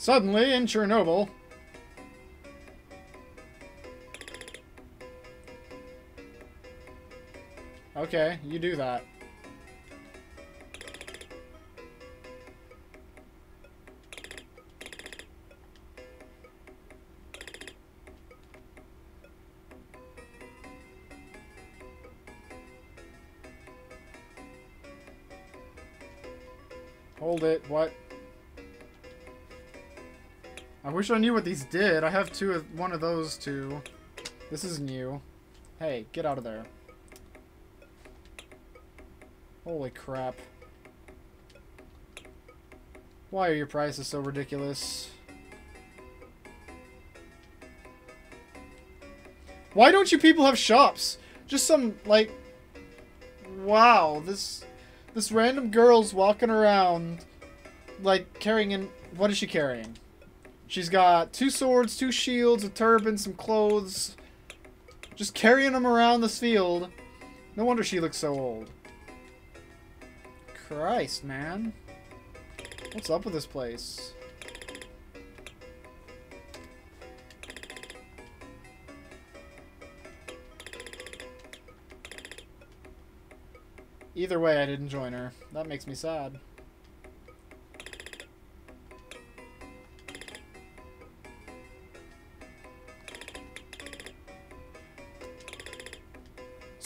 Suddenly, in Chernobyl... Okay, you do that. I knew what these did. I have two of one of those two. This is new. Hey, get out of there. Holy crap. Why are your prices so ridiculous? Why don't you people have shops? Just some, like... Wow, this... This random girl's walking around, like, carrying in... What is she carrying? She's got two swords, two shields, a turban, some clothes. Just carrying them around this field. No wonder she looks so old. Christ, man. What's up with this place? Either way, I didn't join her. That makes me sad.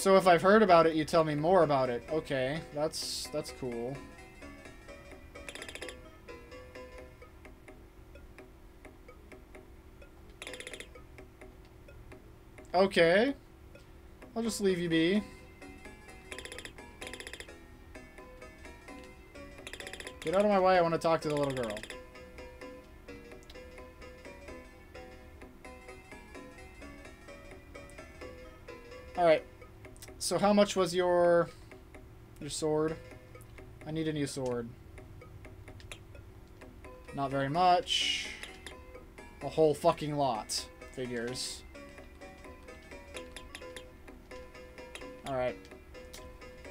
So if I've heard about it, you tell me more about it. Okay, that's that's cool. Okay. I'll just leave you be. Get out of my way, I want to talk to the little girl. Alright. So how much was your your sword? I need a new sword. Not very much. A whole fucking lot. Figures. Alright.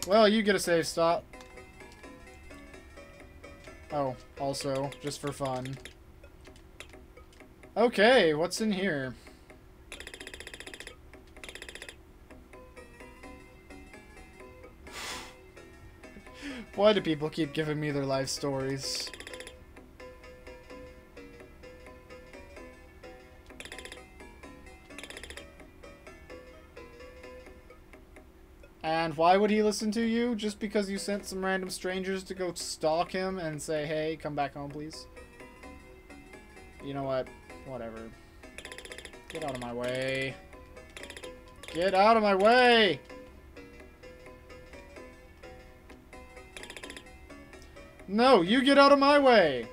Well, you get a save stop. Oh, also, just for fun. Okay, what's in here? Why do people keep giving me their life stories? And why would he listen to you? Just because you sent some random strangers to go stalk him and say, hey, come back home, please? You know what? Whatever. Get out of my way. Get out of my way! No, you get out of my way!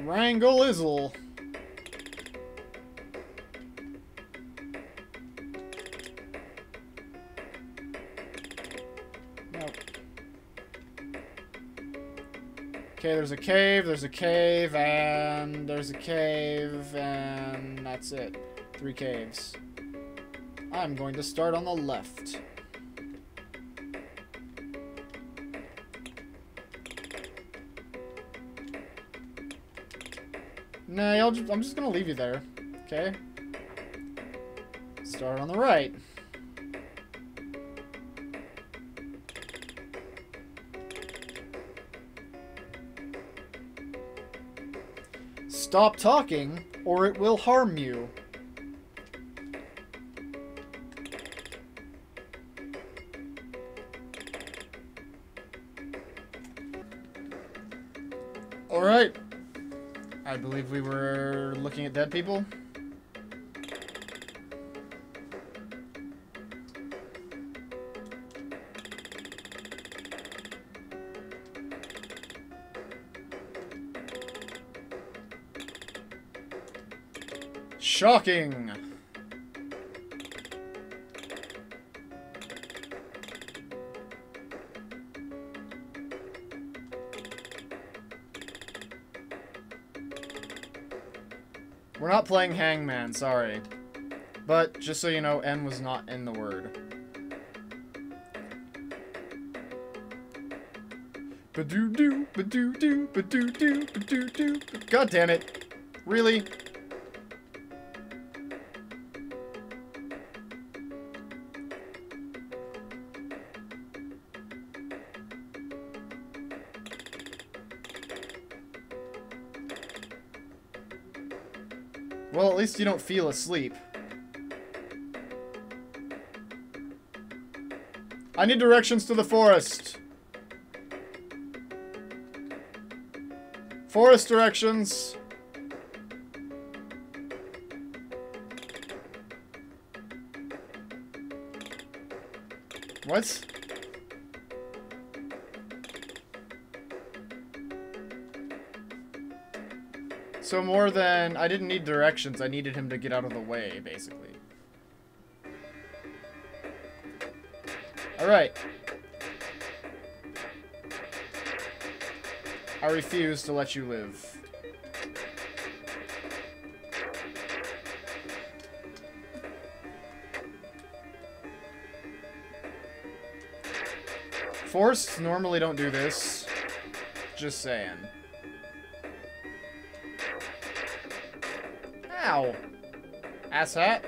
Wrangle Izzle. Okay, there's a cave, there's a cave, and there's a cave, and that's it. Three caves. I'm going to start on the left. Nah, I'm just gonna leave you there. Okay? Start on the right. Stop talking, or it will harm you. Alright. I believe we were looking at dead people. Shocking! We're not playing Hangman, sorry. But, just so you know, N was not in the word. Ba-doo-doo, ba-doo-doo, ba-doo-doo, ba-doo-doo. God damn it. Really? Least you don't feel asleep. I need directions to the forest. Forest directions. What? So more than... I didn't need directions, I needed him to get out of the way, basically. Alright. I refuse to let you live. Forests normally don't do this. Just saying. Ow. Asshat.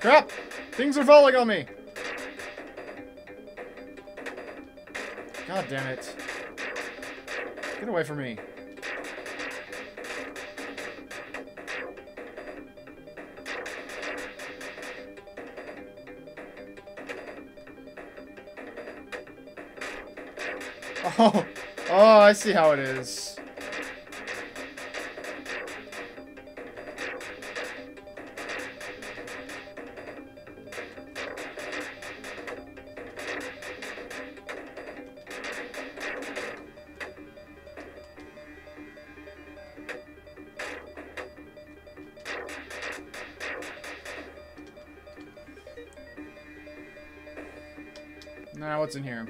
Crap! Things are falling on me! God damn it. Get away from me. Oh, I see how it is. Now, what's in here?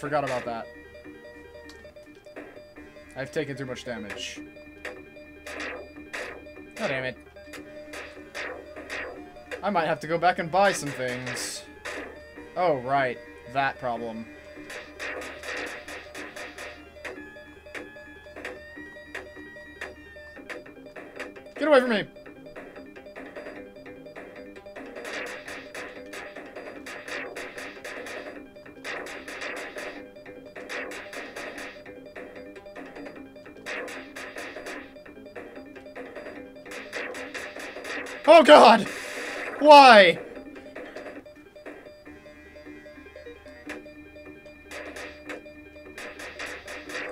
Forgot about that. I've taken too much damage. God damn it. I might have to go back and buy some things. Oh, right. That problem. Get away from me! Oh god! Why?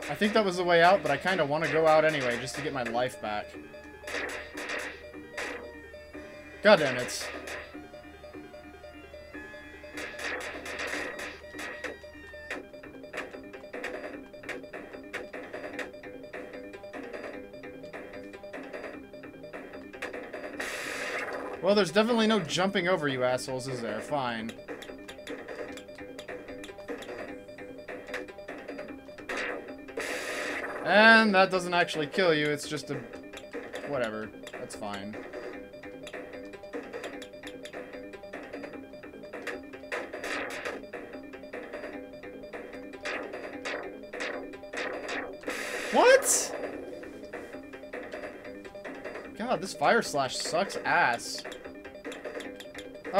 I think that was the way out, but I kind of want to go out anyway, just to get my life back. God damn it. Well, there's definitely no jumping over you assholes, is there? Fine. And that doesn't actually kill you, it's just a... Whatever. That's fine. What? God, this fire slash sucks ass.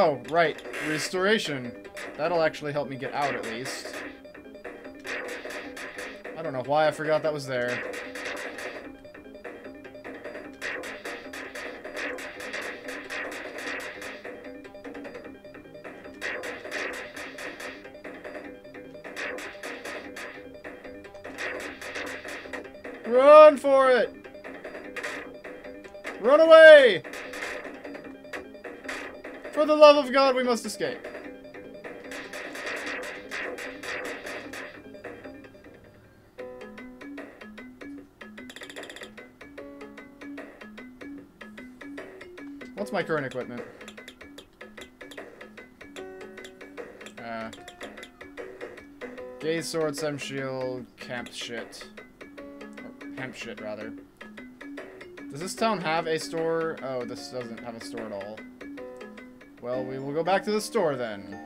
Oh, right. Restoration. That'll actually help me get out at least. I don't know why I forgot that was there. Run for it! Run away! For the love of God, we must escape. What's my current equipment? Uh, Gaze sword, sem shield, camp shit. Or hemp shit, rather. Does this town have a store? Oh, this doesn't have a store at all. Well, we will go back to the store then.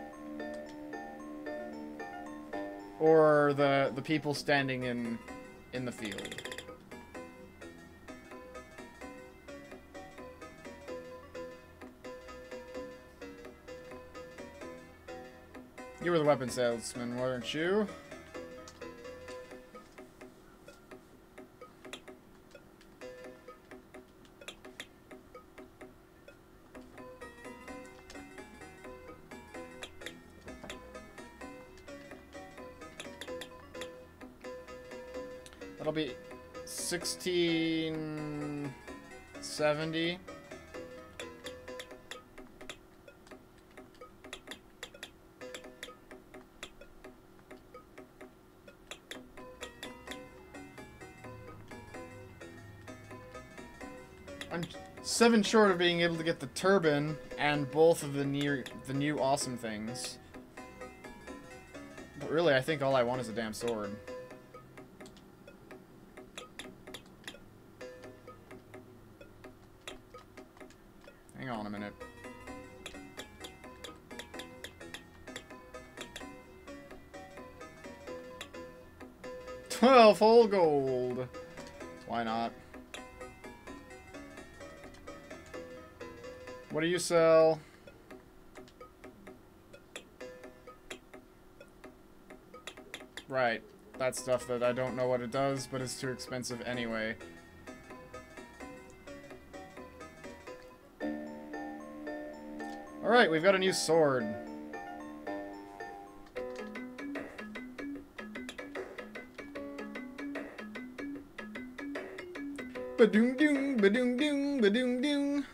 Or the the people standing in in the field. You were the weapon salesman, weren't you? 1670. I'm seven short of being able to get the turban and both of the near the new awesome things. But really, I think all I want is a damn sword. Minute. Twelve whole gold. Why not? What do you sell? Right. That stuff that I don't know what it does, but it's too expensive anyway. Alright, we've got a new sword. Ba-doom doom, ba-doom doom, ba-doom doom.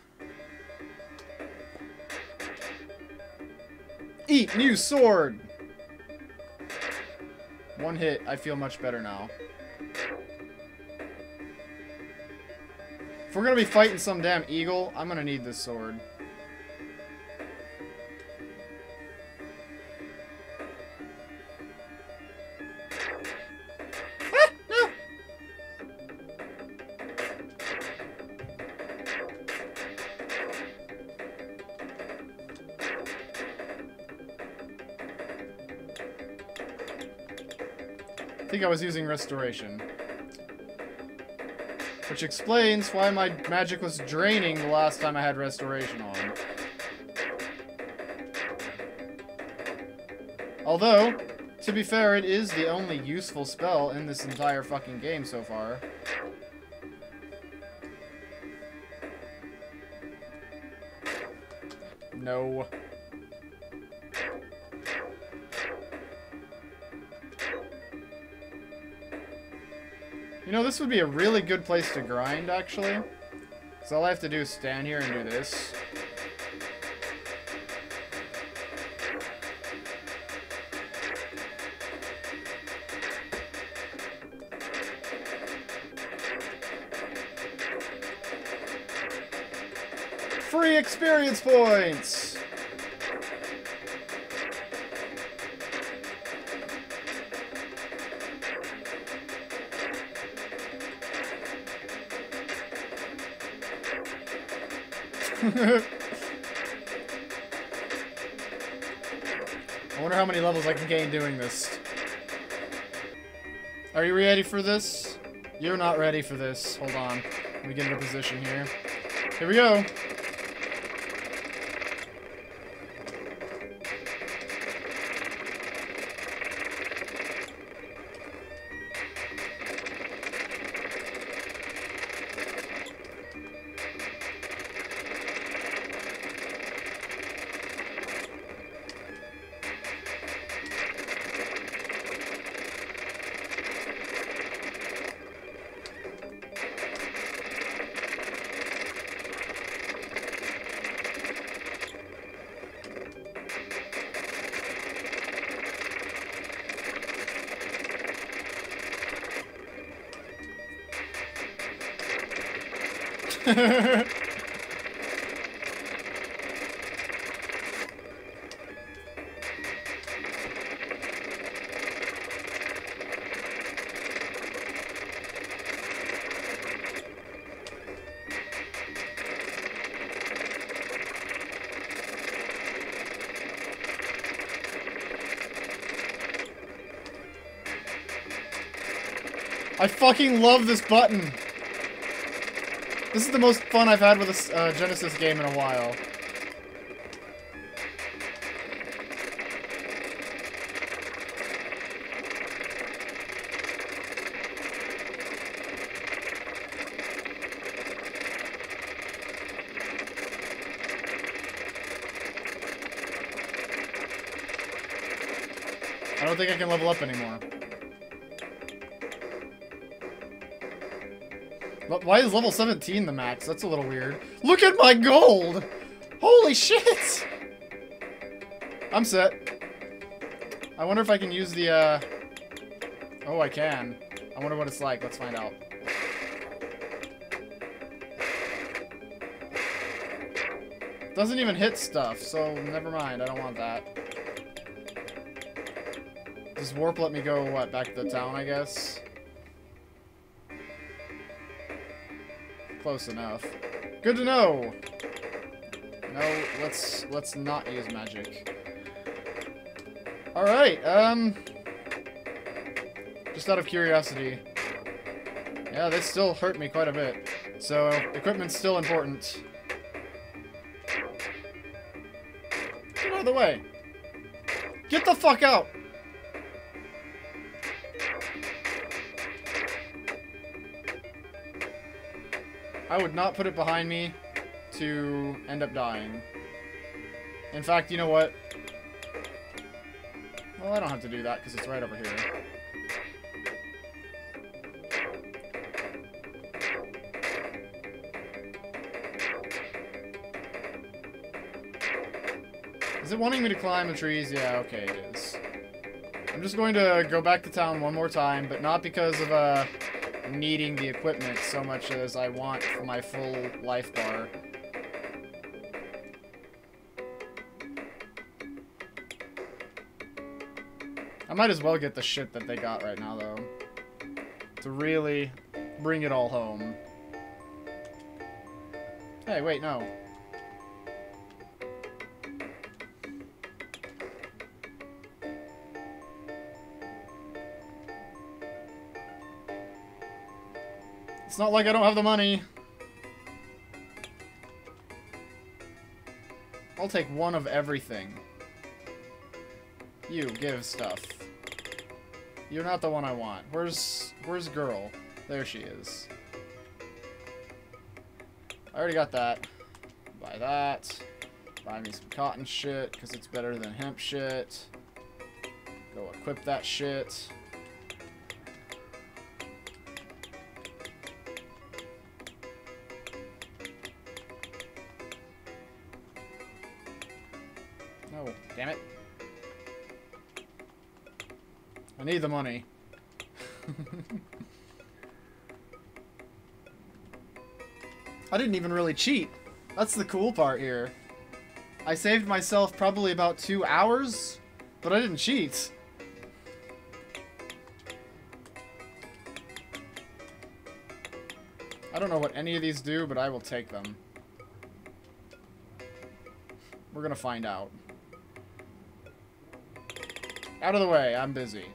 Eat new sword! One hit, I feel much better now. If we're gonna be fighting some damn eagle, I'm gonna need this sword. Think I was using restoration. Which explains why my magic was draining the last time I had restoration on. Although, to be fair, it is the only useful spell in this entire fucking game so far. No. You know, this would be a really good place to grind, actually. Because all I have to do is stand here and do this. Free experience points! For this? You're not ready for this. Hold on. Let me get into position here. Here we go. I fucking love this button. This is the most fun I've had with a uh, Genesis game in a while. I don't think I can level up anymore. Why is level 17 the max? That's a little weird. Look at my gold! Holy shit! I'm set. I wonder if I can use the, uh... Oh, I can. I wonder what it's like. Let's find out. Doesn't even hit stuff, so never mind. I don't want that. Does warp let me go, what, back to the town, I guess? Close enough. Good to know! No, let's let's not use magic. Alright, um... Just out of curiosity. Yeah, they still hurt me quite a bit. So, equipment's still important. Get out of the way! Get the fuck out! I would not put it behind me to end up dying. In fact, you know what? Well, I don't have to do that because it's right over here. Is it wanting me to climb the trees? Yeah, okay, it is. I'm just going to go back to town one more time, but not because of, uh, needing the equipment so much as I want for my full life bar. I might as well get the shit that they got right now, though. To really bring it all home. Hey, wait, no. It's not like I don't have the money. I'll take one of everything. You, give stuff. You're not the one I want. Where's... Where's girl? There she is. I already got that. Buy that. Buy me some cotton shit, because it's better than hemp shit. Go equip that shit. Need the money. I didn't even really cheat. That's the cool part here. I saved myself probably about two hours, but I didn't cheat. I don't know what any of these do, but I will take them. We're gonna find out. Out of the way, I'm busy.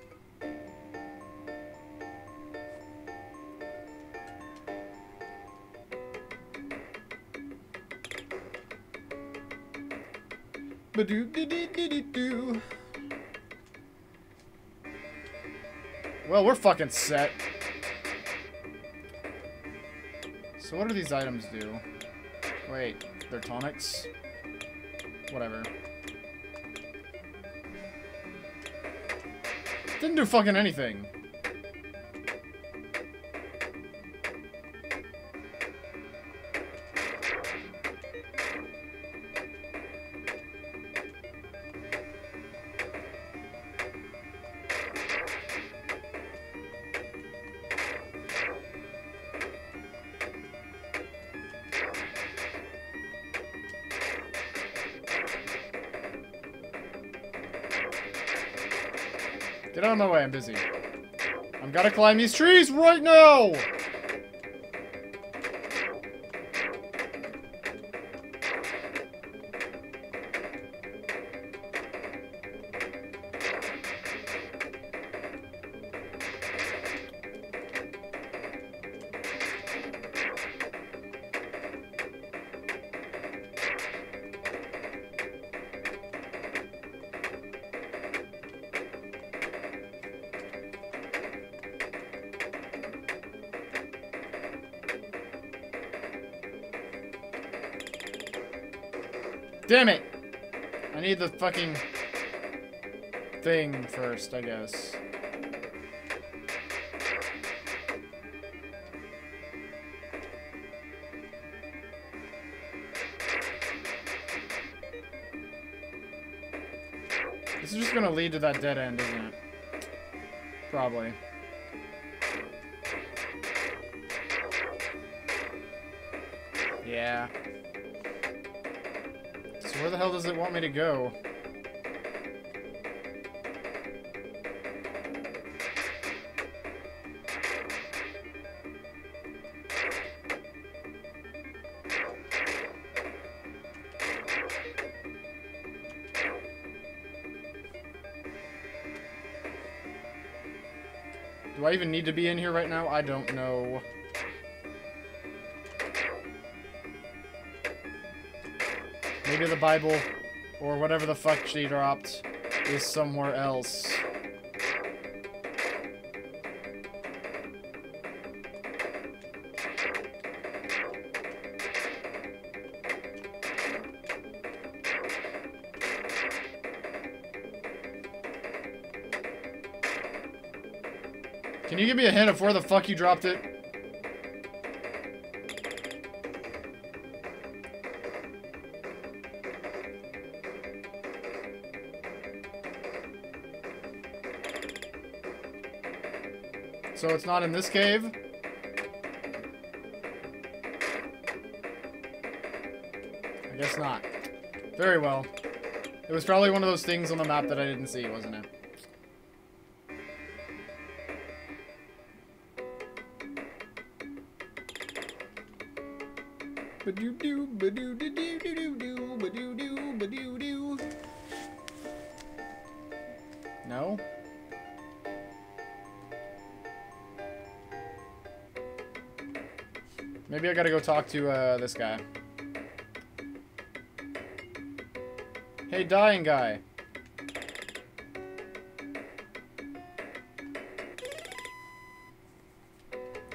Well, we're fucking set. So what do these items do? Wait, they're tonics? Whatever. Didn't do fucking anything. Get out of my way, I'm busy. I'm gonna climb these trees right now! Damn it! I need the fucking thing first, I guess. This is just gonna lead to that dead end, isn't it? Probably. Yeah. So where the hell does it want me to go? Do I even need to be in here right now? I don't know. Maybe the Bible, or whatever the fuck she dropped, is somewhere else. Can you give me a hint of where the fuck you dropped it? So it's not in this cave? I guess not. Very well. It was probably one of those things on the map that I didn't see, wasn't it? No? Maybe I gotta go talk to uh, this guy. Hey, dying guy.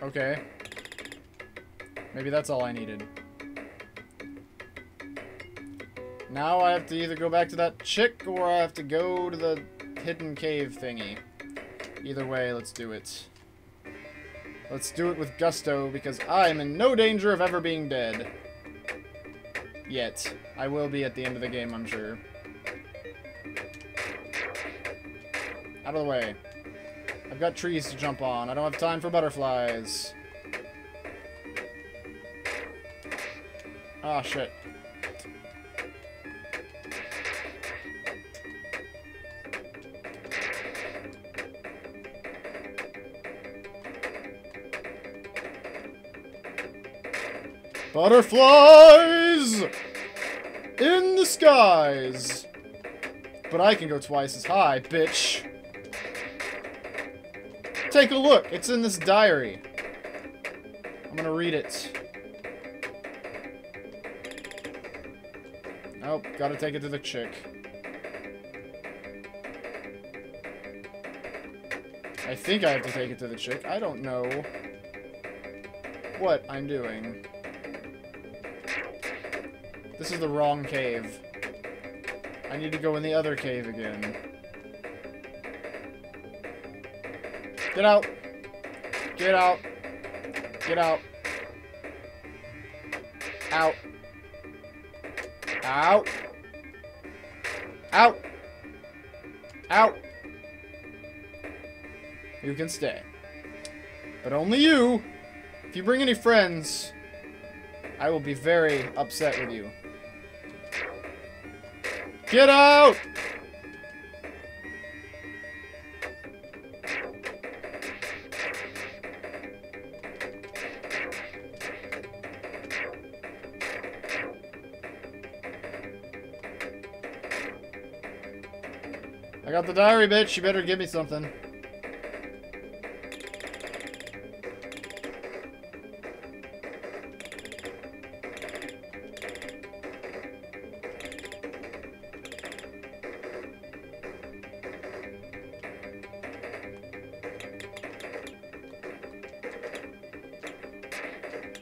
Okay. Maybe that's all I needed. Now I have to either go back to that chick or I have to go to the hidden cave thingy. Either way, let's do it. Let's do it with gusto because I'm in no danger of ever being dead. Yet. I will be at the end of the game, I'm sure. Out of the way. I've got trees to jump on. I don't have time for butterflies. Ah, oh, shit. Butterflies! In the skies! But I can go twice as high, bitch. Take a look. It's in this diary. I'm gonna read it. Oh, gotta take it to the chick. I think I have to take it to the chick. I don't know what I'm doing. This is the wrong cave. I need to go in the other cave again. Get out! Get out! Get out! Out! Out! Out! Out! You can stay. But only you! If you bring any friends, I will be very upset with you. Get out! I got the diary, bitch. You better give me something.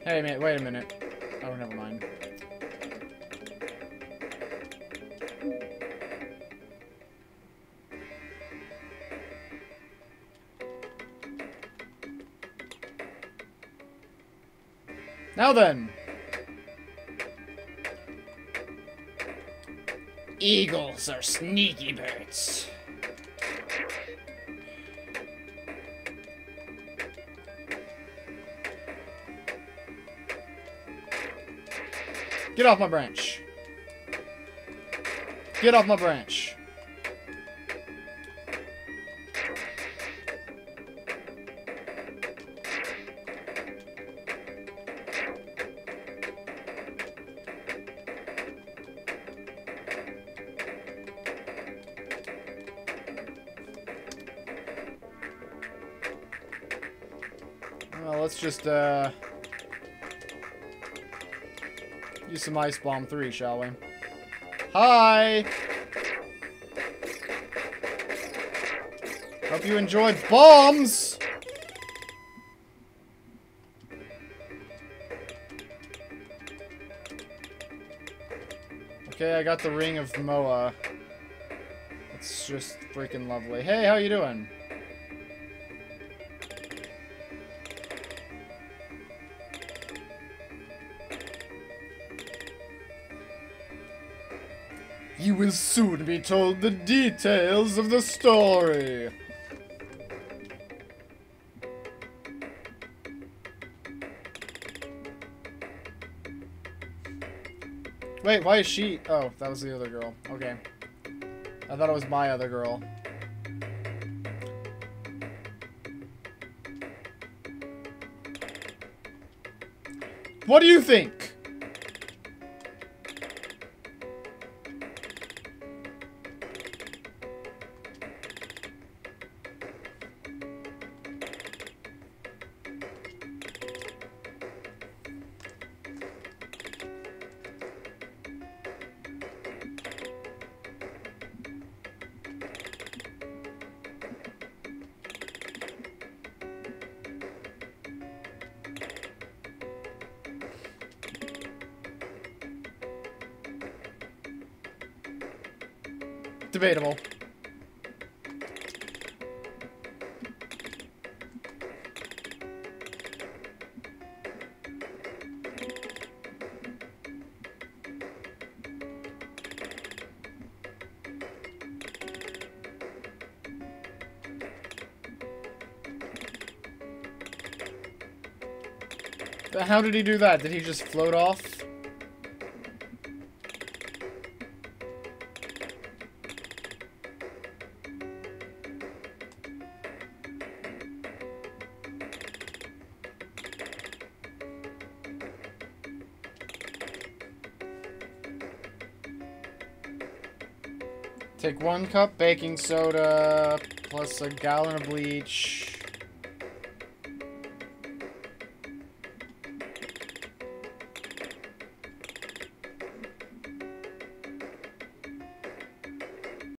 Hey, man, wait a minute. Oh, never mind. Now then. Eagles are sneaky birds. Get off my branch. Get off my branch. Well, let's just, uh... Some Ice Bomb 3, shall we? Hi! Hope you enjoyed bombs! Okay, I got the Ring of Moa. It's just freaking lovely. Hey, how you doing? Soon be told the details of the story. Wait, why is she? Oh, that was the other girl. Okay. I thought it was my other girl. What do you think? How did he do that? Did he just float off? Take one cup baking soda plus a gallon of bleach.